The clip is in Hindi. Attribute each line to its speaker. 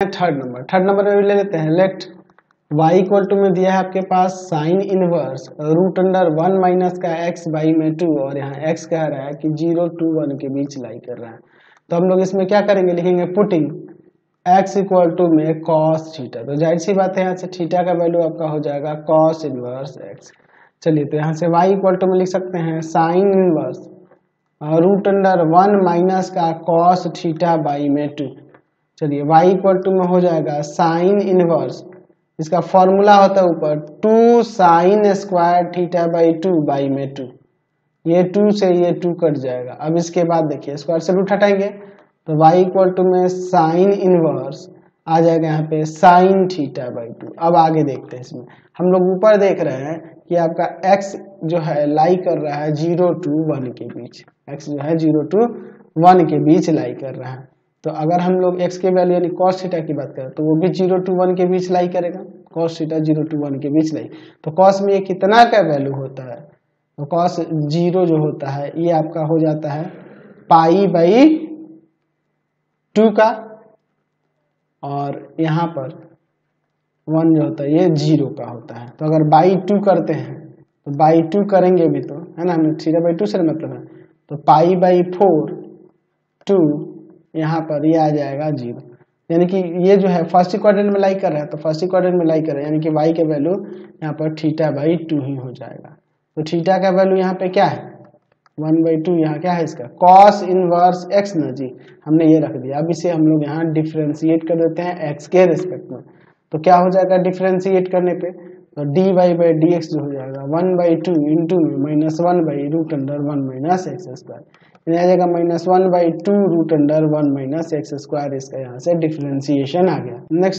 Speaker 1: थर्ड नंबर थर्ड नंबर में ले लेते हैं. लेट y इक्वल टू में दिया है आपके पास sine inverse root under one minus का x बाई में टू और यहाँ x कह रहा है कि ज़ीरो टू वन के बीच लाई कर रहा है। तो हम लोग इसमें क्या करेंगे? लिखेंगे पुटिंग x इक्वल टू में cos थीटा तो ज़ाहिर सी बात है, यहाँ से थीटा का वैल्यू आपका हो जाएगा cos इनवर्स x चलिए तो यहाँ से y इक्वल टू में लिख सकते हैं sine inverse root under one minus का cos थीटा बाई में टू चलिए, y इक्वल टू में हो जाएगा साइन इनवर्स इसका फॉर्मूला होता है ऊपर two sine square theta by two by में टू ये टू से ये टू कट जाएगा। अब इसके बाद देखिए स्क्वायर से रूट हटाएँगे तो y इक्वल टू में साइन इनवर्स आ जाएगा यहाँ पे साइन थीटा बाई टू अब आगे देखते हैं इसमें। हम लोग ऊपर देख रहे हैं कि आपका x जो है लाई कर रहा है ज़ीरो टू वन के बीच। x जो है ज़ीरो टू वन के बीच लाई कर रहा है। तो अगर हम लोग एक्स के वैल्यू यानी कॉस थीटा की बात करें तो वो भी ज़ीरो टू वन के बीच लाई करेगा। Cos theta zero to one के बीच लाई तो कॉस में ये कितना का वैल्यू होता है? तो cos ज़ीरो जो होता है, ये आपका हो जाता है पाई बाई टू का। और यहाँ पर वन जो होता है, ये ज़ीरो का होता है। तो अगर बाई टू करते हैं तो बाई टू करेंगे भी तो है ना? हमें थीटा बाई टू से मतलब है। तो पाई बाई फोर टू यहाँ पर ये आ जाएगा ज़ीरो। यानी कि ये जो है फ़र्स्ट क्वाड्रेंट में लाई कर रहा है तो फ़र्स्ट क्वाड्रेंट में लाई कर रहा है। यानी कि वाई का वैल्यू यहाँ पर थीटा बाई टू ही हो जाएगा। तो थीटा का वैल्यू यहाँ पे क्या है? वन बाई टू यहाँ क्या है इसका? कॉस इनवर्स एक्स ना जी, हमने ये रख दिया। अब इसे हम लोग यहाँ डिफ्रेंशिएट कर देते हैं एक्स के रिस्पेक्ट में। तो क्या हो जाएगा डिफ्रेंशिएट करने पे? तो d y by d x जो हो जाएगा वन बाई टू इंटू में minus one by root under one minus x square आ जाएगा minus one by two root under one minus x square, इसका यहाँ से डिफ्रेंसिएशन आ गया। नेक्स्ट